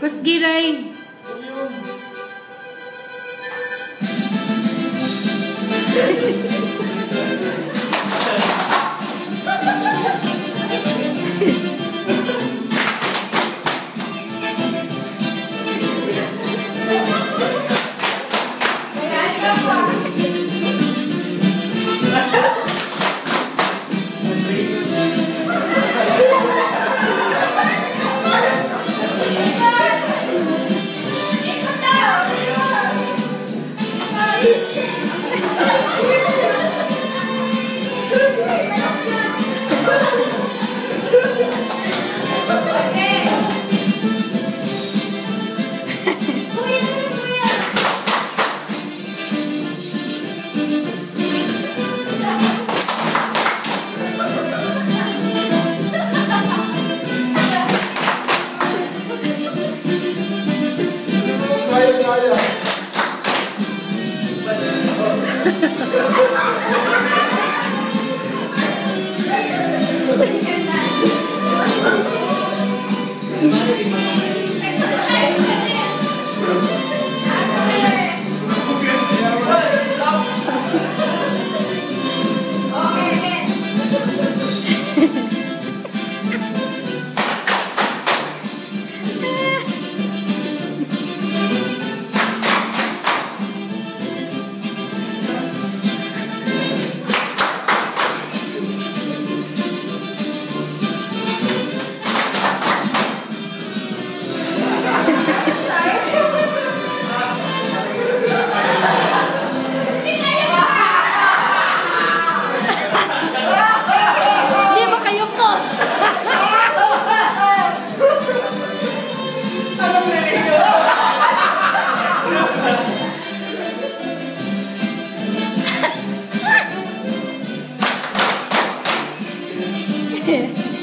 Kusgi ray. 할렐루야 Yeah.